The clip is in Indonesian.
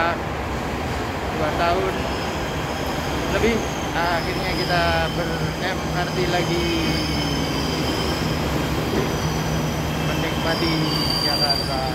setelah dua tahun. Lebih ah, akhirnya kita ber MRT lagi. Menikmati Jakarta.